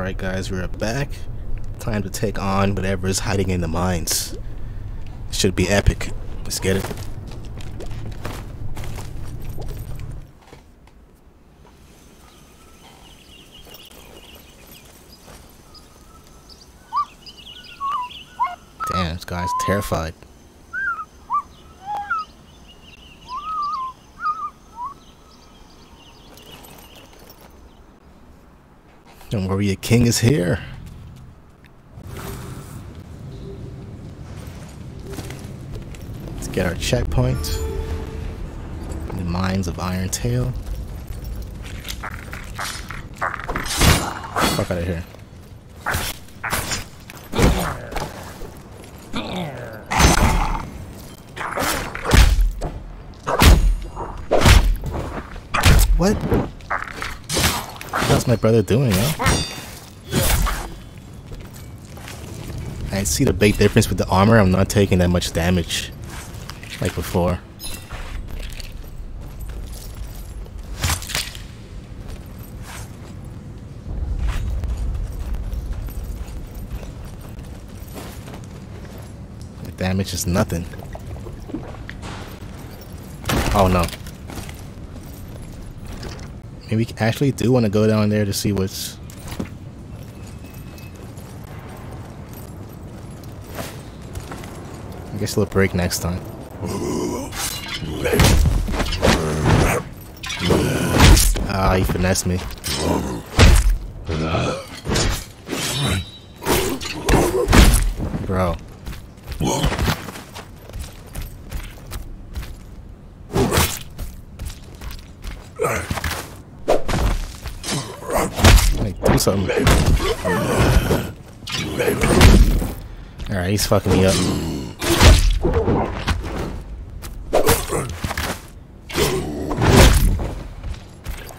Alright guys, we're back. Time to take on whatever is hiding in the mines. Should be epic. Let's get it. Damn, this guy's terrified. Don't worry, a king is here. Let's get our checkpoint. The mines of Iron Tail. Fuck out of here. My brother doing? I see the big difference with the armor. I'm not taking that much damage like before. The damage is nothing. Oh no. Maybe we actually do want to go down there to see what's... I guess we'll break next time. Ah, he finessed me. He's fucking me up.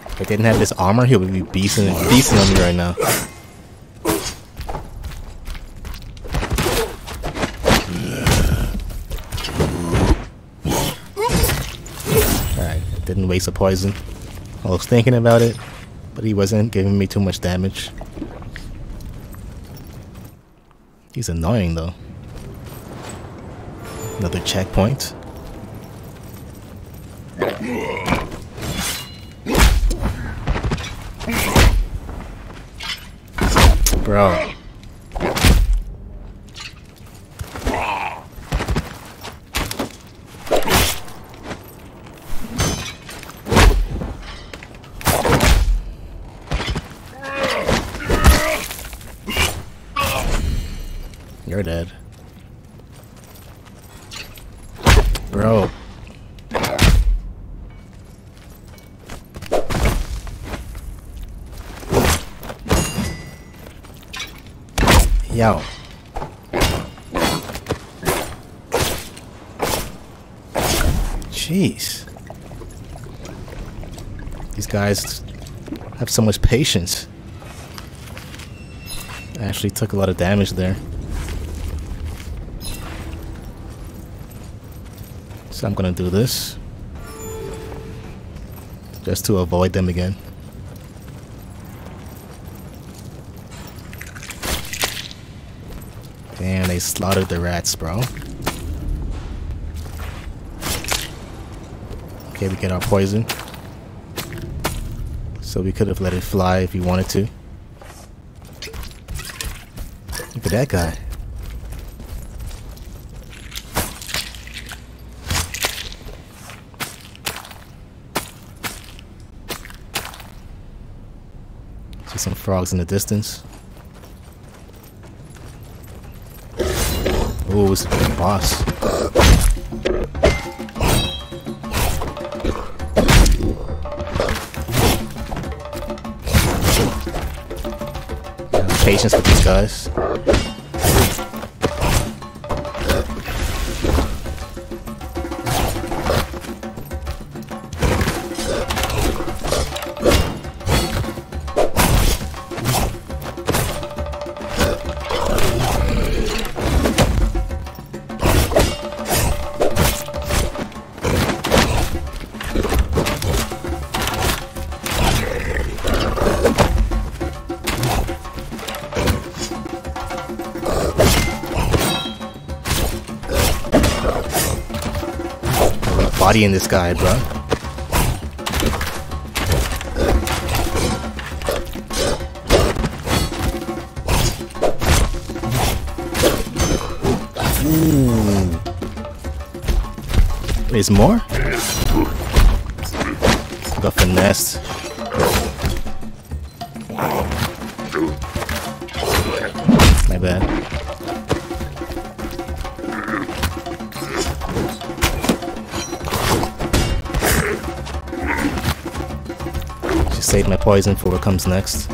If I didn't have this armor, he would be beasting, beasting on me right now. Alright, didn't waste a poison. I was thinking about it, but he wasn't giving me too much damage. He's annoying though. Another checkpoint. Bro. You're dead. Bro. Yo. Jeez. These guys have so much patience. I actually took a lot of damage there. So I'm gonna do this. Just to avoid them again. Damn, they slaughtered the rats, bro. Okay, we get our poison. So we could have let it fly if we wanted to. Look at that guy. See some frogs in the distance. A big boss. Patience with these guys. Bodying this guy, bro. Ooh. There's more? Poison for what comes next.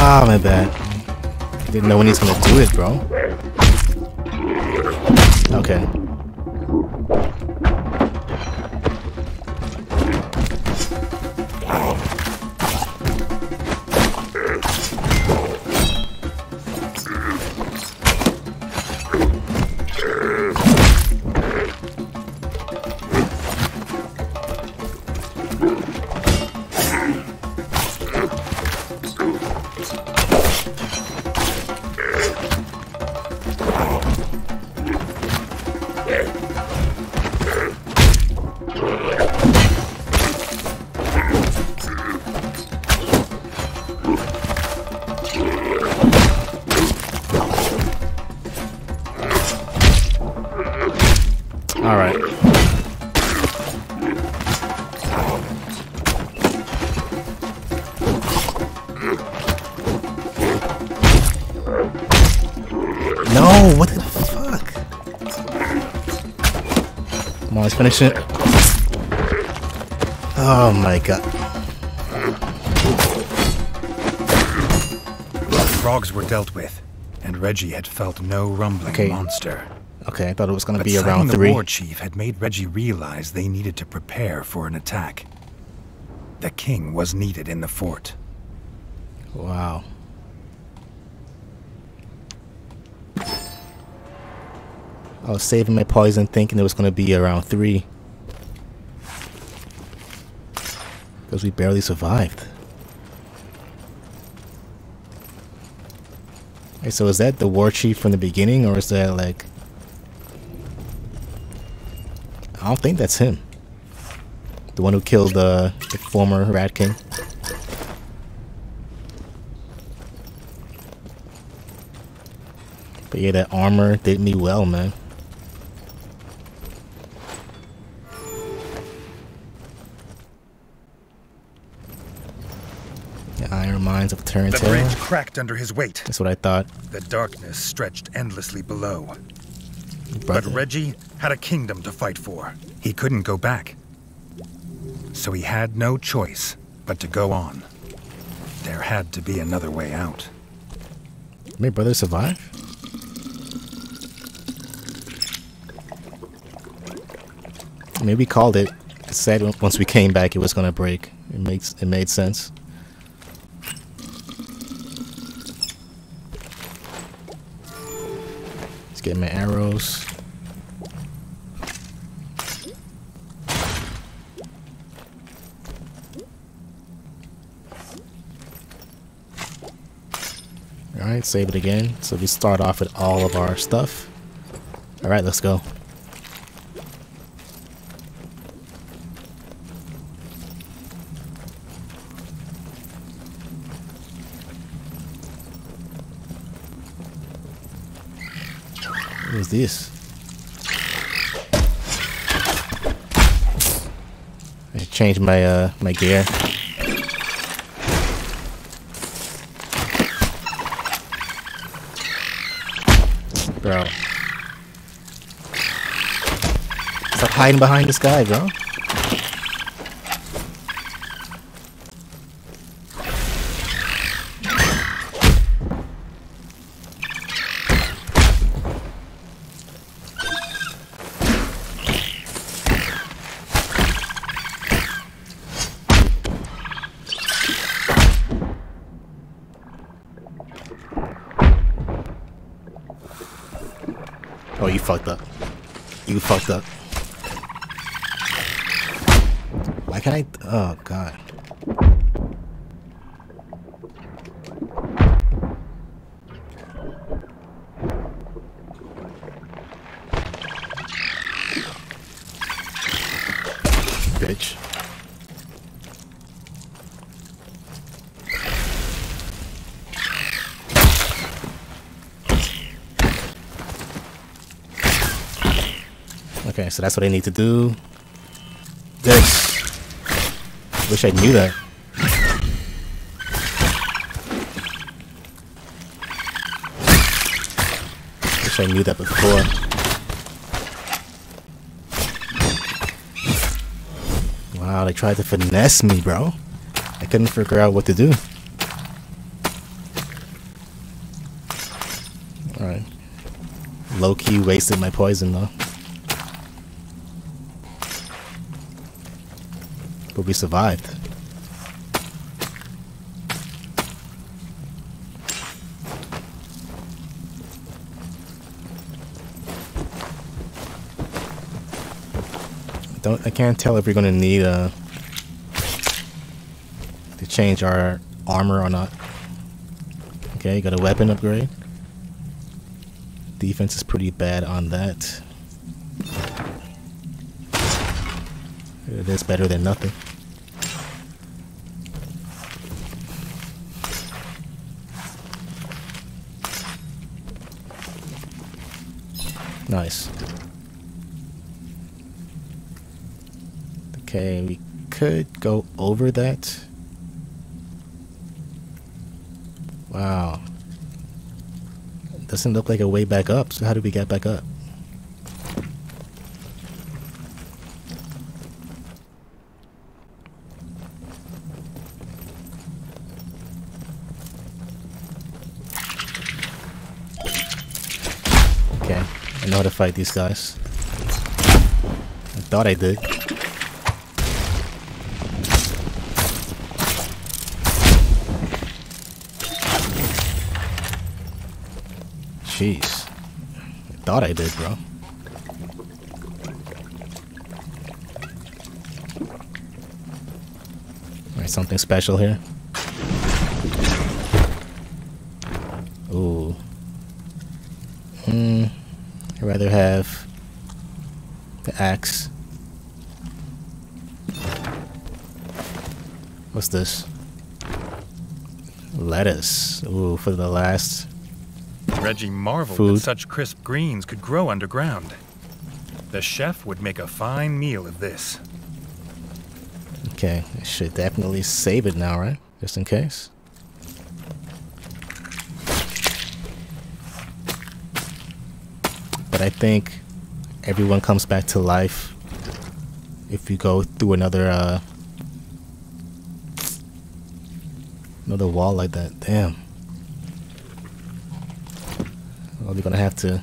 Ah, my bad. Didn't know when he's gonna do it, bro. Okay. Come on, let's finish it. Oh my god. The Frogs were dealt with, and Redgi had felt no rumbling Okay. monster. Okay, I thought it was gonna But be around the war chief had made Redgi realize they needed to prepare for an attack. The king was needed in the fort. Wow. I was saving my poison thinking it was going to be around three. Because we barely survived. Okay, so is that the war chief from the beginning or is that like... I don't think that's him. The one who killed uh, the former Rat King. But yeah, that armor did me well, man. Mines of The Tarantella. bridge cracked under his weight. That's what I thought. The darkness stretched endlessly below. But Redgi had a kingdom to fight for. He couldn't go back. So he had no choice but to go on. There had to be another way out. My brother survive? Maybe we called it. It said once we came back it was gonna break. It makes it made sense. Get my arrows. Alright, save it again. So we start off with all of our stuff. Alright, let's go. Is this? I change my uh my gear. Bro. Stop hiding behind this guy, bro. Oh, you fucked up. You fucked up. Why can't I? Oh god. Bitch. Okay, so that's what I need to do. This. Wish I knew that. Wish I knew that before. Wow, they tried to finesse me, bro. I couldn't figure out what to do. Alright. Low key wasted my poison though. But we survived. I don't I can't tell if we're gonna need uh to change our armor or not. Okay, got a weapon upgrade. Defense is pretty bad on that. It is better than nothing. Nice. Okay, we could go over that. Wow. Doesn't look like a way back up, so how do we get back up? Okay, I know how to fight these guys. I thought I did. Jeez. I thought I did, bro. Alright, something special here. This? Lettuce. Ooh, for the last Redgi marveled Food. that such crisp greens could grow underground. The chef would make a fine meal of this. Okay, I should definitely save it now, right? Just in case. But I think everyone comes back to life if you go through another uh another wall like that. Damn. Well, we're gonna have to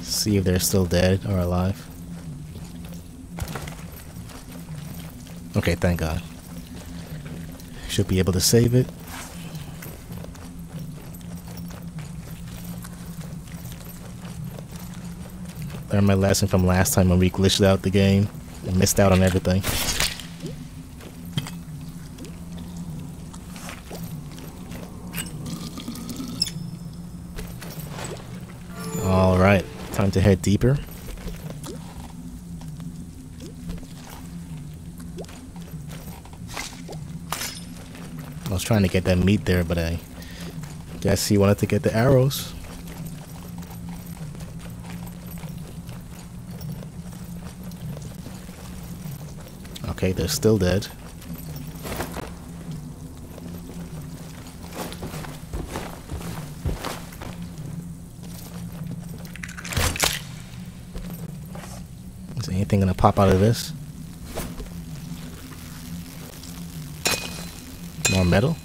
see if they're still dead or alive. Okay, thank God. Should be able to save it. Learned my lesson from last time when we glitched out the game and missed out on everything. To head deeper. I was trying to get that meat there, but I guess he wanted to get the arrows. Okay, they're still dead. Anything gonna pop out of this? More metal?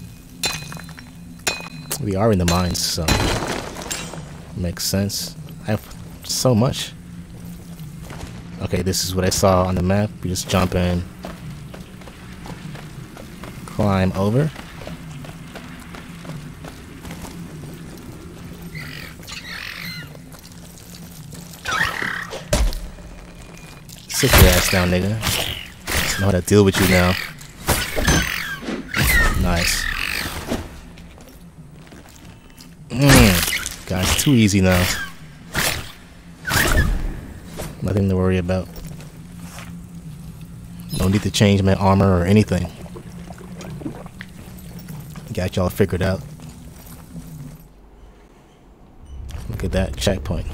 We are in the mines, so makes sense. I have so much. Okay, this is what I saw on the map. You just jump in, climb over. Sit your ass down, nigga. Know how to deal with you now. Nice. Mmm. Guys, too easy now. Nothing to worry about. No need to change my armor or anything. Got y'all figured out. Look at that checkpoint.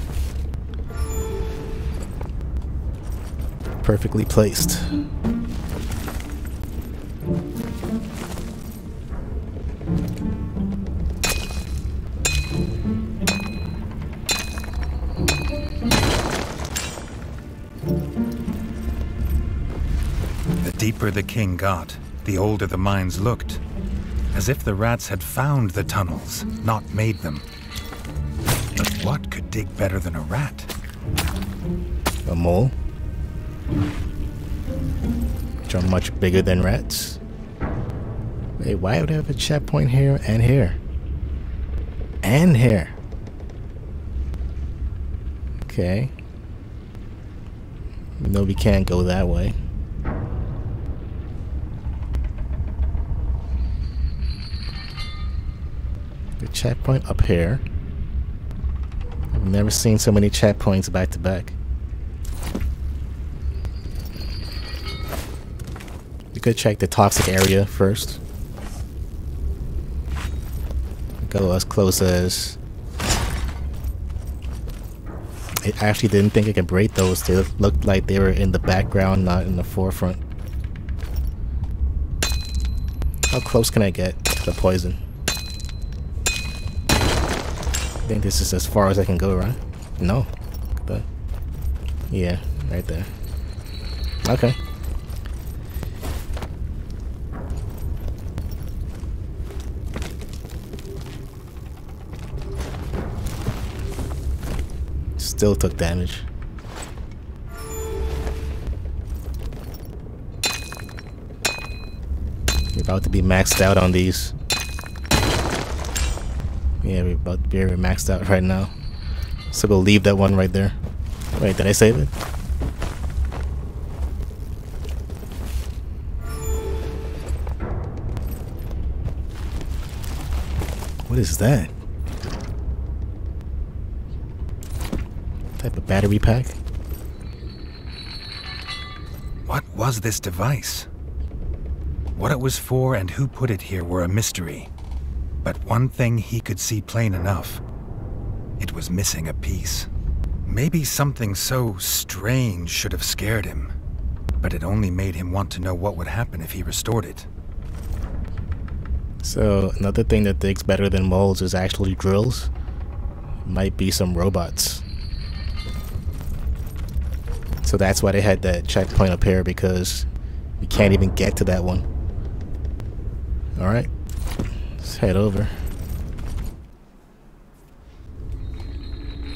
Perfectly placed. The deeper the king got, the older the mines looked. As if the rats had found the tunnels, not made them. But what could dig better than a rat? A mole? Which are much bigger than rats. Wait, why would I have a checkpoint here and here? And here. Okay. No, we can't go that way. The checkpoint up here. I've never seen so many checkpoints back to back. We could check the toxic area first. Go as close as. I actually didn't think I could break those. They looked like they were in the background, not in the forefront. How close can I get to the poison? I think this is as far as I can go, right? No. But yeah, right there. Okay. Still took damage. We're about to be maxed out on these. Yeah, we're about to be maxed out right now. So we'll leave that one right there. Wait, did I save it? What is that? Type of battery pack? What was this device? What it was for and who put it here were a mystery. But one thing he could see plain enough. It was missing a piece. Maybe something so strange should have scared him. But it only made him want to know what would happen if he restored it. So another thing that digs better than moles is actually drills. Might be some robots. So that's why they had that checkpoint up here because we can't even get to that one. Alright. Let's head over.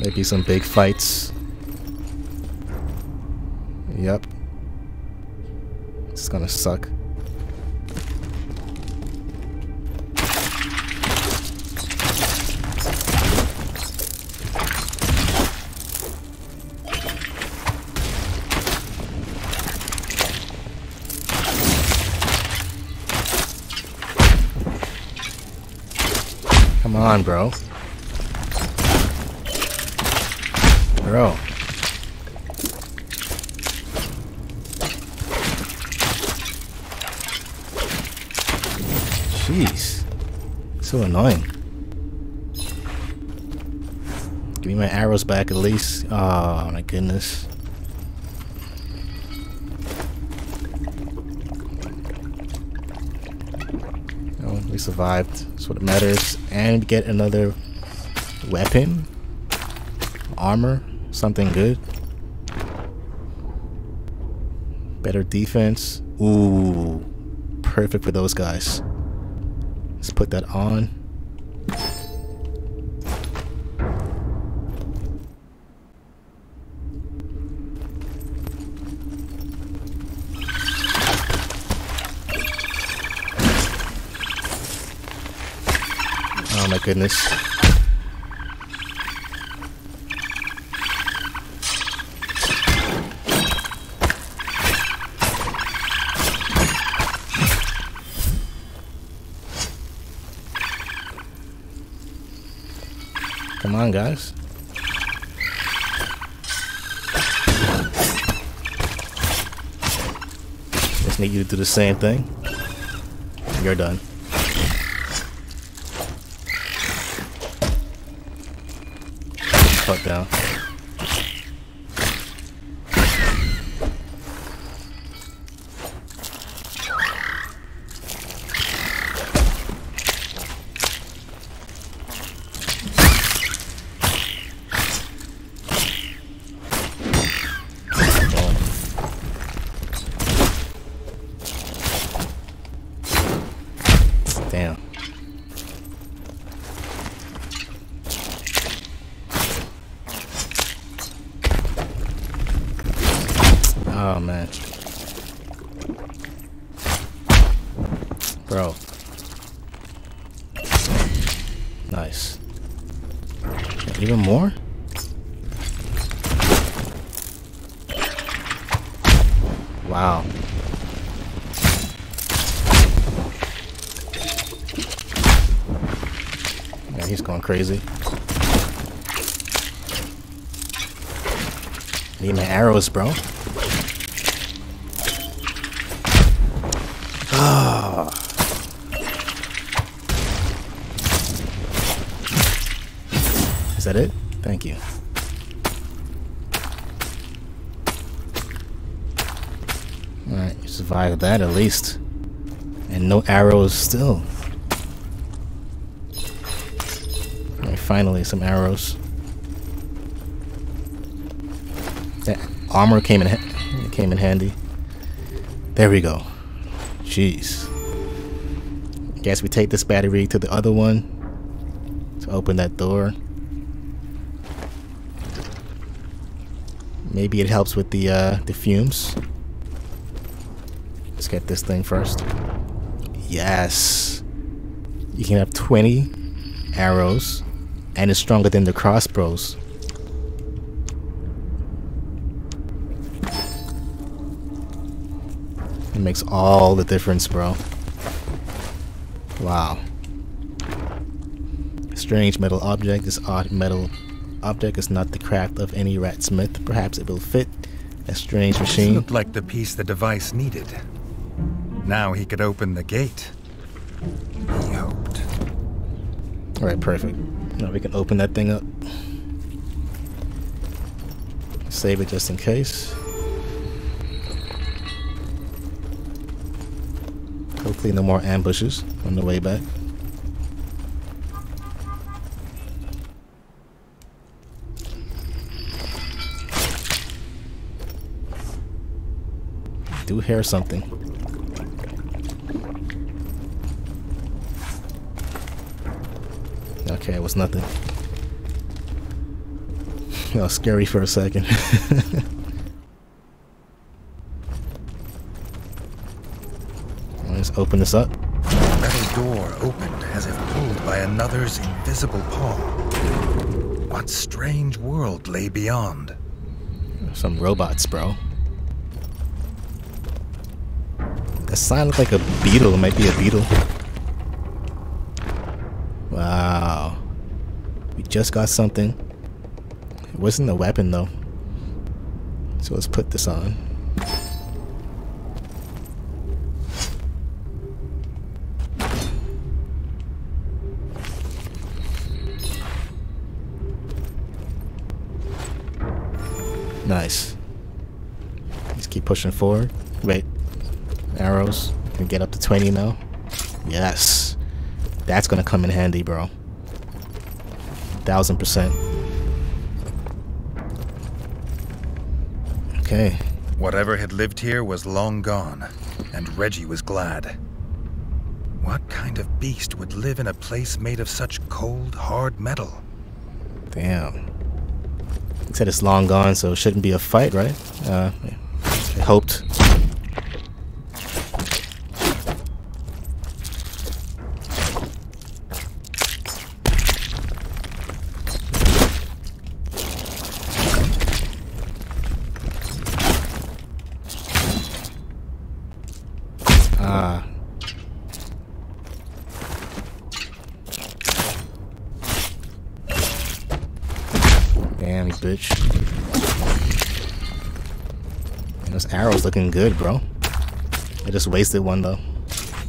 Maybe some big fights. Yep. It's gonna suck. On, bro. Bro. Jeez. So annoying. Give me my arrows back at least. Oh my goodness. Oh, we survived. That's what matters. And get another weapon. Armor. Something good. Better defense. Ooh. Perfect for those guys. Let's put that on. goodness. Come on, guys. Just need you to do the same thing. You're done. Cut Arrows, bro. Ah. Is that it? Thank you. Alright, you survived that at least. And no arrows still. Alright, finally some arrows. That armor came in came in handy. There we go. Jeez. Guess we take this battery to the other one to open that door. Maybe it helps with the uh, the fumes. Let's get this thing first. Yes. You can have 20 arrows and it's stronger than the crossbows. Makes all the difference, bro. Wow. Strange metal object. This odd metal object is not the craft of any rat smith. Perhaps it will fit a strange This machine. looked like the piece the device needed. Now he could open the gate. He hoped. Alright, perfect. Now we can open that thing up. Save it just in case. Hopefully no more ambushes on the way back. Do hear something. Okay, it was nothing. That was scary for a second. Let's open this up. Metal door opened as if pulled by another's invisible paw. What strange world lay beyond? Some robots, bro. That sign looked like a beetle. It might be a beetle. Wow. We just got something. It wasn't a weapon, though. So let's put this on. Nice. Just keep pushing forward. Wait. Arrows. Can get up to 20 now. Yes. That's gonna come in handy, bro. Thousand percent. Okay. Whatever had lived here was long gone, and Redgi was glad. What kind of beast would live in a place made of such cold, hard metal? Damn. Said it's long gone, so it shouldn't be a fight, right? Uh, I hoped. Ah. Bitch. And this arrow's looking good, bro. I just wasted one though.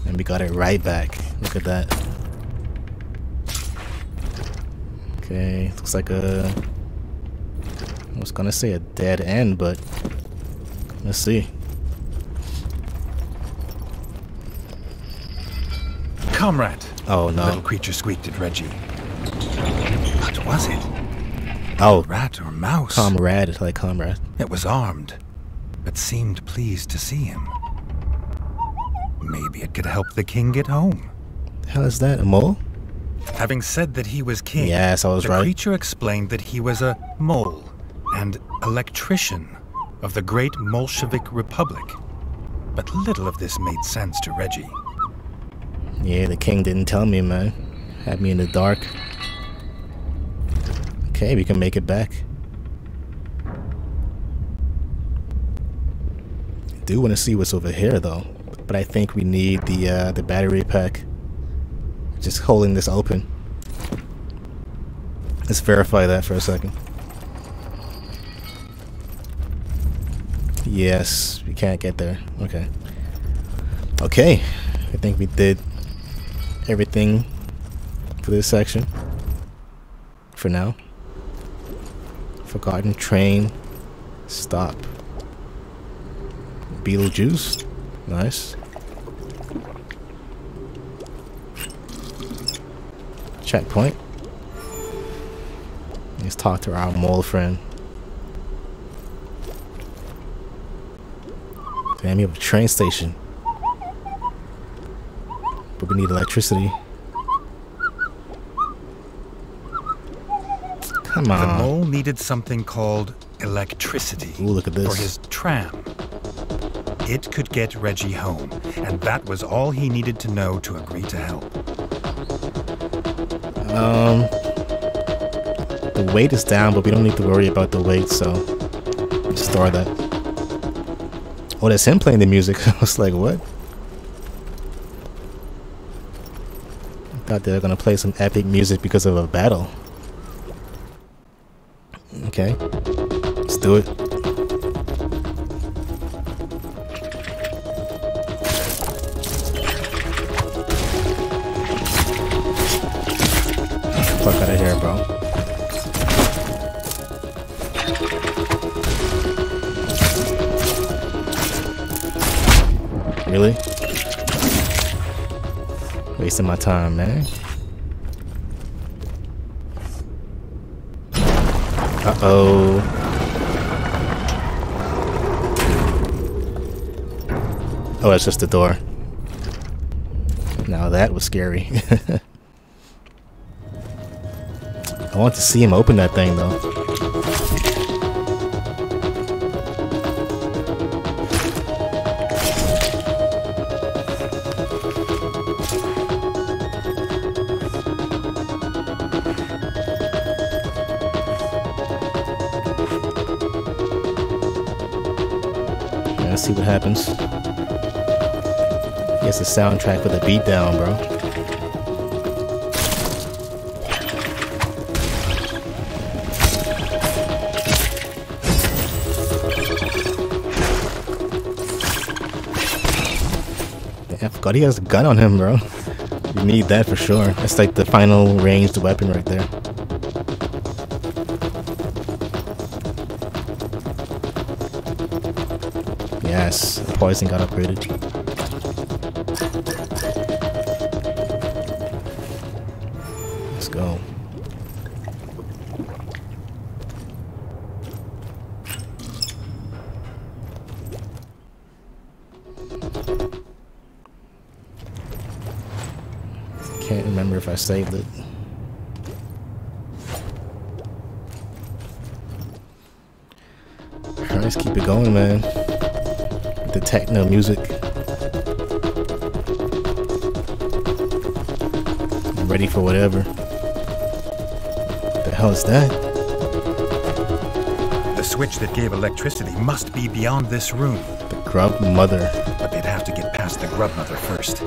And we got it right back. Look at that. Okay, looks like a... I was gonna say a dead end, but... Let's see. Comrade! Oh The little creature squeaked at Redgi. What was it? Oh, Rat or mouse? comrade, like comrade. It was armed, but seemed pleased to see him. Maybe it could help the king get home. Hell is that? A mole? Having said that he was king, Yes, I was the right. creature explained that he was a mole and electrician of the great Bolshevik Republic. But little of this made sense to Redgi. Yeah, the king didn't tell me, man. Had me in the dark. Okay, we can make it back. Do want to see what's over here, though. But I think we need the uh, the battery pack. Just holding this open. Let's verify that for a second. Yes, we can't get there. Okay. Okay, I think we did everything for this section. For now. Forgotten train. Stop. Beetlejuice. Nice. Checkpoint. Let's talk to our mole friend. Damn, you have a train station. But we need electricity. Come The mole needed something called electricity Ooh, look at this. for his tram. It could get Redgi home, and that was all he needed to know to agree to help. Um, the weight is down, but we don't need to worry about the weight, so store that. Oh, that's him playing the music. I was like, what? I thought they were gonna play some epic music because of a battle. Okay, let's do it. Fuck out of here, bro. Really? Wasting my time, man. Uh oh. Oh, it's just the door. Now that was scary. I want to see him open that thing though. Happens. Yes, the soundtrack for the beatdown, bro. I he has a gun on him, bro. You need that for sure. That's like the final ranged weapon right there. Poison got upgraded. Let's go. Can't remember if I saved it. Let's keep it going, man. The techno music. I'm ready for whatever. The hell is that? The switch that gave electricity must be beyond this room, The grub mother. but they'd have to get past the grub mother first.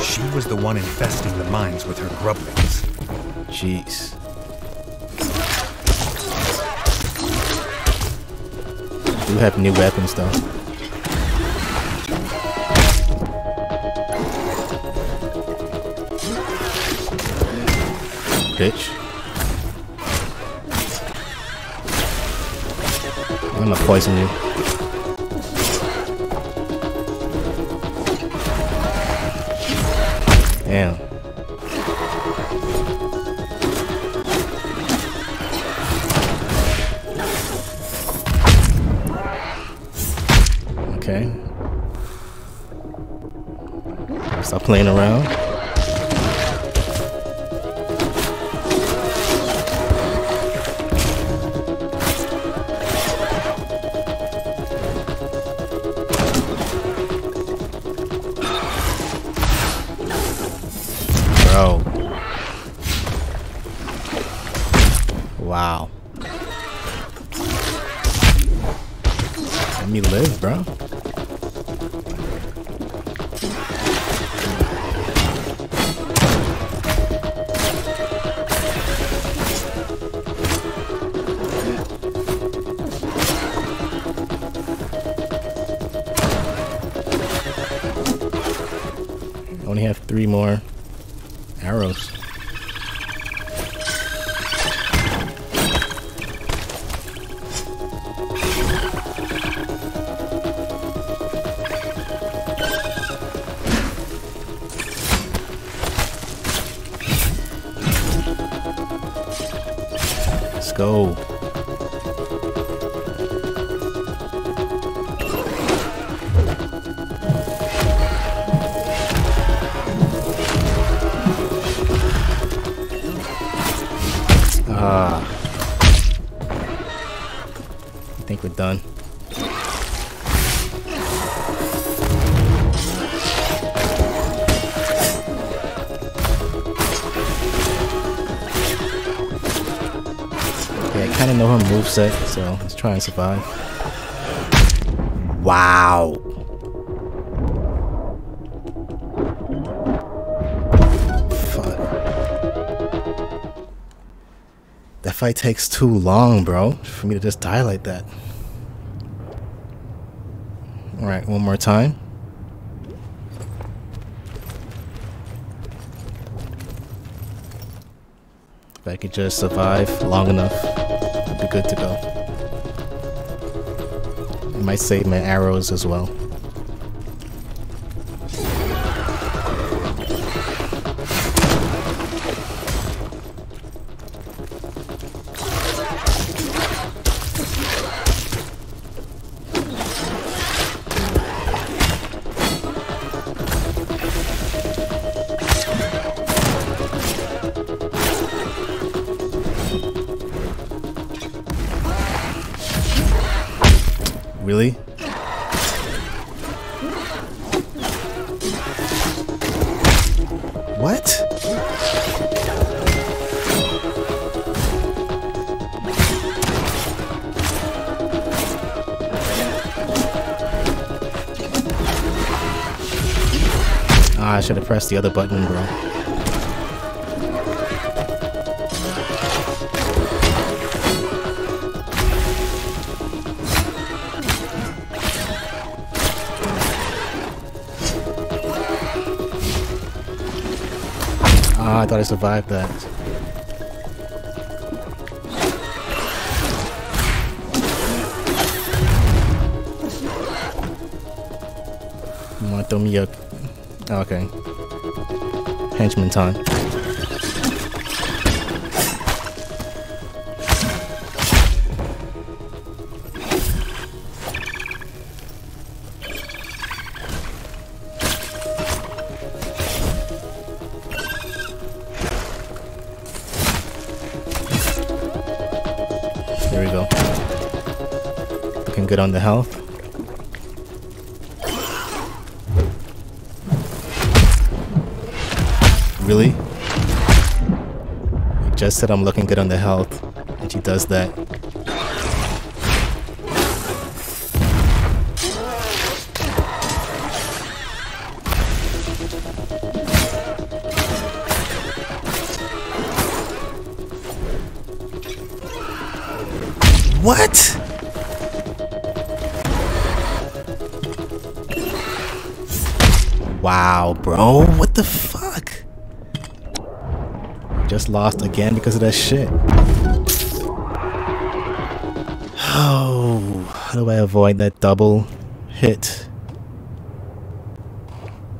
She was the one infesting the mines with her grublings. Jeez. Do have new weapons though. Bitch. I'm gonna poison you. Go. Of know her moveset, so let's try and survive. Wow. Fuck. That fight takes too long, bro, for me to just die like that. Alright, one more time. If I could just survive long enough, good to go. I might save my arrows as well. Really? What? Ah, I should have pressed the other button, bro. I thought I survived that. You want to throw me. Oh, okay. Henchman time. On the health. Really? You just said I'm looking good on the health, and she does that. What? Wow, bro. What the fuck? Just lost again because of that shit. Oh, how do I avoid that double hit?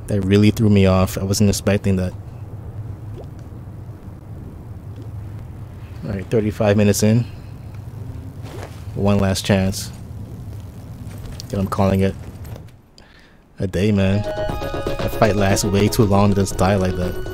That really threw me off. I wasn't expecting that. Alright, 35 minutes in. One last chance. Then I'm calling it a day, man. Fight lasts way too long to just die like that.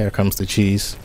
here comes the cheese.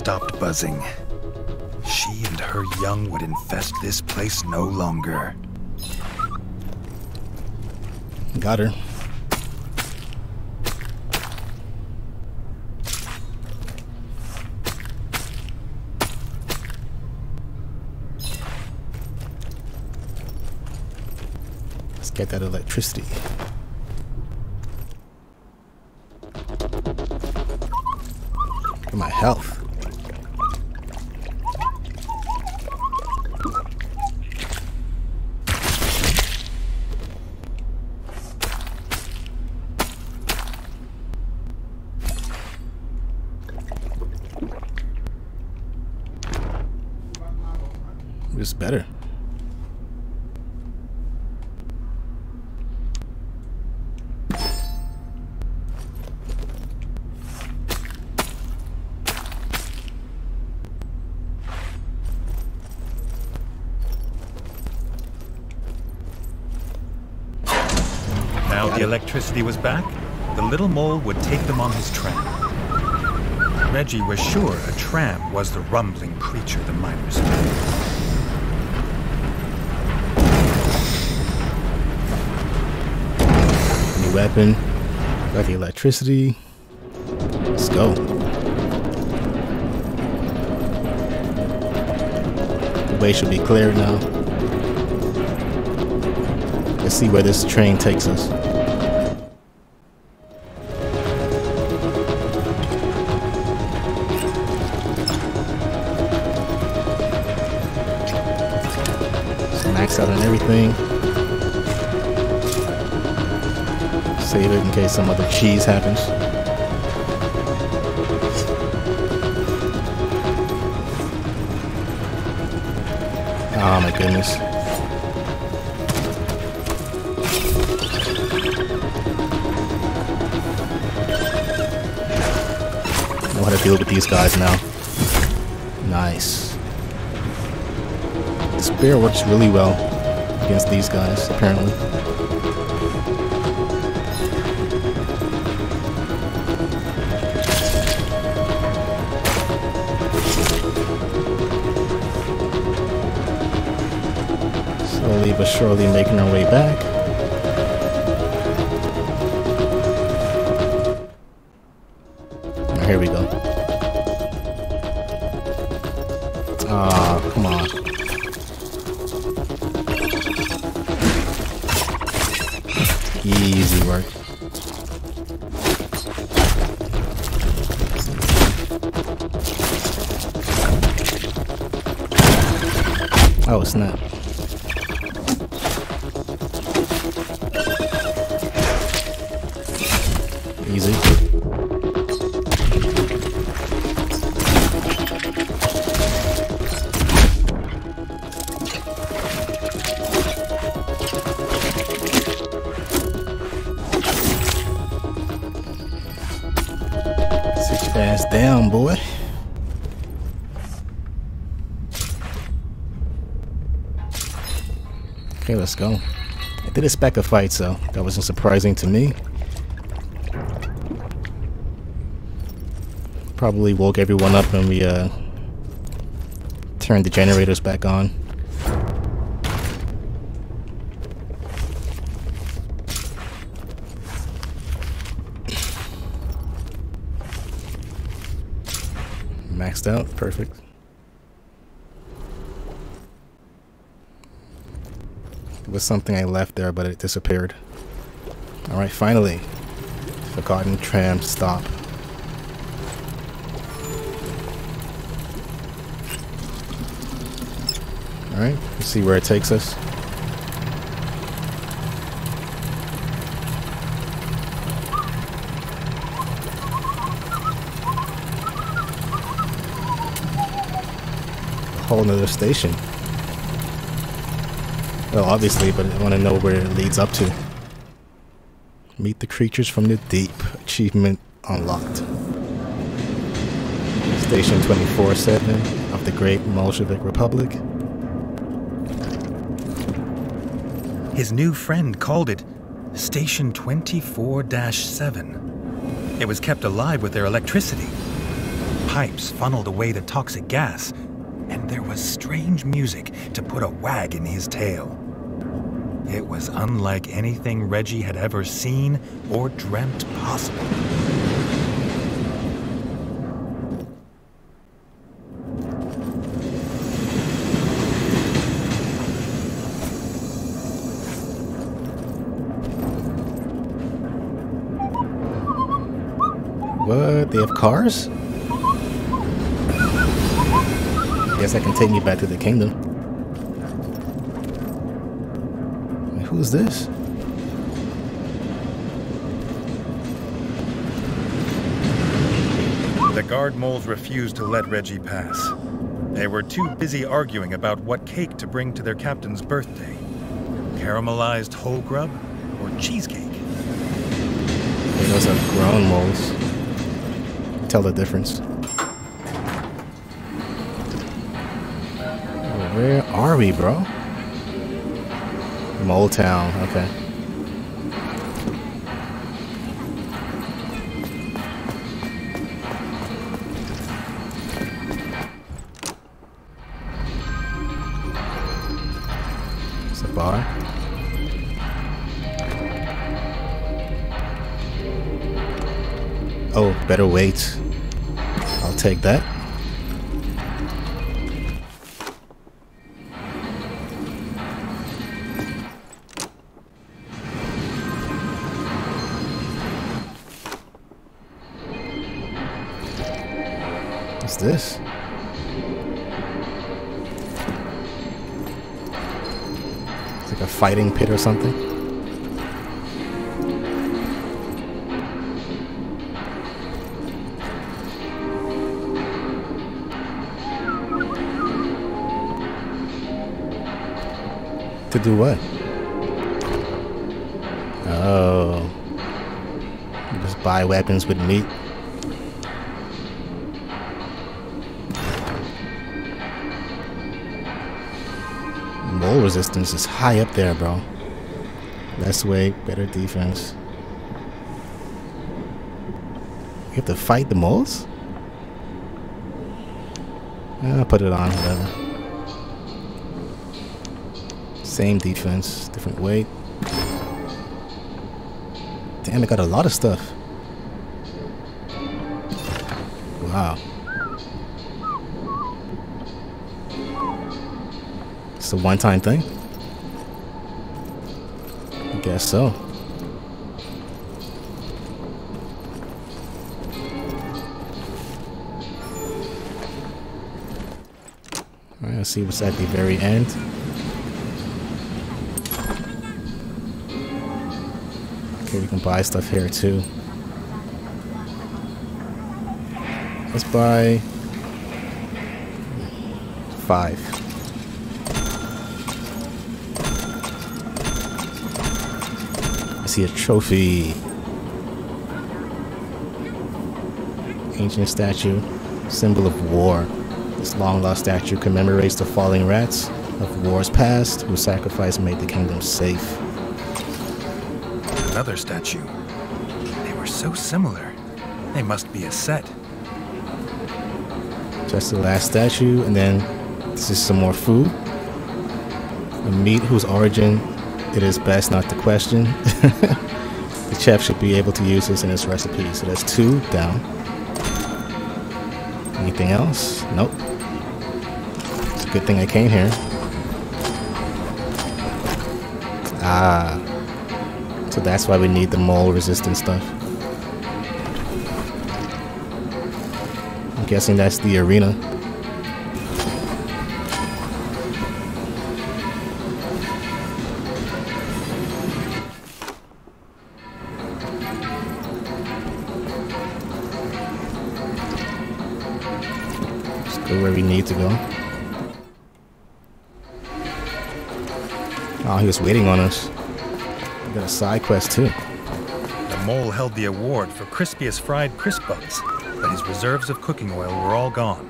Stopped buzzing. She and her young would infest this place no longer. Got her. Let's get that electricity. My health. It's better. Now Got the it. Electricity was back, the little mole would take them on his tram. Redgi was sure a tram was the rumbling creature the miners. New weapon. Got the electricity. Let's go. The way should be clear now. Let's see where this train takes us. Max out on everything. Save it in case some other cheese happens. Oh my goodness. Know how to deal with these guys now. Nice. Spear works really well against these guys, apparently. Slowly but surely making our way back. Down, boy. Okay, let's go. I did expect a fight, so that wasn't surprising to me. Probably woke everyone up when we uh, turned the generators back on. Maxed out, perfect. It was something I left there, but it disappeared. Alright, finally. Forgotten tram stop. Alright, let's see where it takes us. Whole nother station. Well, obviously, but I want to know where it leads up to. Meet the creatures from the deep. Achievement unlocked. Station 24-7 of the Great Bolshevik Republic. His new friend called it Station 24-7. It was kept alive with their electricity. Pipes funneled away the toxic gas, and there was strange music to put a wag in his tail. It was unlike anything Redgi had ever seen or dreamt possible. What? They have cars? Guess I can take me back to the kingdom. Who's this? The guard moles refused to let Redgi pass. They were too busy arguing about what cake to bring to their captain's birthday. Caramelized whole grub or cheesecake? Hey, those are grown moles. Tell the difference. Where are we, bro? Mole Town, okay. It's a bar. Oh, better wait. I'll take that. What's this? It's like a fighting pit or something. To do what? Oh. Just buy weapons with meat. Resistance is high up there, bro. Less weight, better defense. You have to fight the moles? I'll put it on, whatever. Same defense, different weight. Damn, it got a lot of stuff. It's a one-time thing? I guess so. Alright, let's see what's at the very end. Okay, we can buy stuff here too. Let's buy five. See a trophy. Ancient statue, symbol of war. This long lost statue commemorates the falling rats of wars past whose sacrifice made the kingdom safe. Another statue. They were so similar. They must be a set. Just the last statue, and then this is some more food. A meat whose origin it is best not to question. the chef should be able to use this in his recipe. So that's two down. Anything else? Nope. It's a good thing I came here. Ah. So that's why we need the mole resistant stuff. I'm guessing that's the arena. Was waiting on us. We got a side quest too. The mole held the award for crispiest fried crisp bugs, but his reserves of cooking oil were all gone.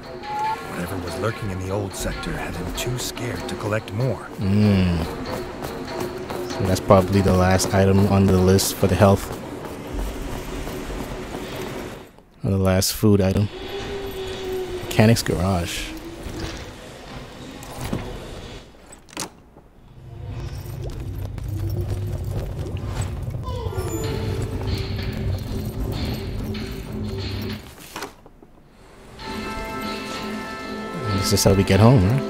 Whatever was lurking in the old sector had him too scared to collect more. Mmm. So that's probably the last item on the list for the health. Or the last food item. Mechanic's Garage. Is how we get home, right?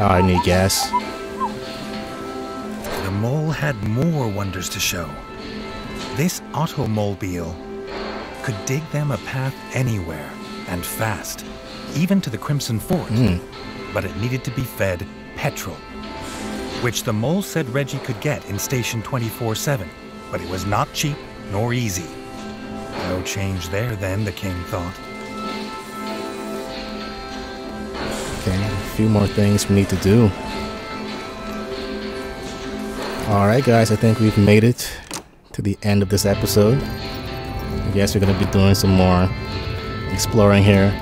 Oh, I need gas. The mole had more wonders to show. This automobile could dig them a path anywhere, and fast, even to the Crimson Fort. Mm. But it needed to be fed petrol, which the mole said Redgi could get in Station 24 7, but it was not cheap nor easy. No change there, then, the king thought. Okay, a few more things we need to do. Alright, guys, I think we've made it to the end of this episode. I guess we're going to be doing some more exploring here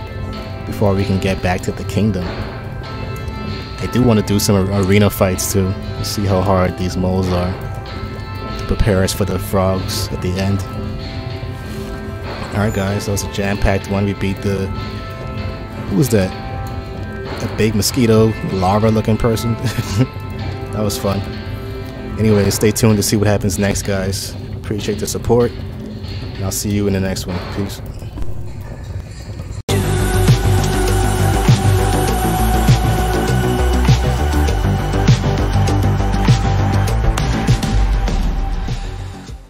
before we can get back to the kingdom. I do want to do some arena fights too, see how hard these moles are, prepare us for the frogs at the end. Alright, guys, that was a jam packed one. We beat the. Who was that? A big mosquito, larva looking person. that was fun. Anyway, stay tuned to see what happens next, guys. Appreciate the support. And I'll see you in the next one. Peace.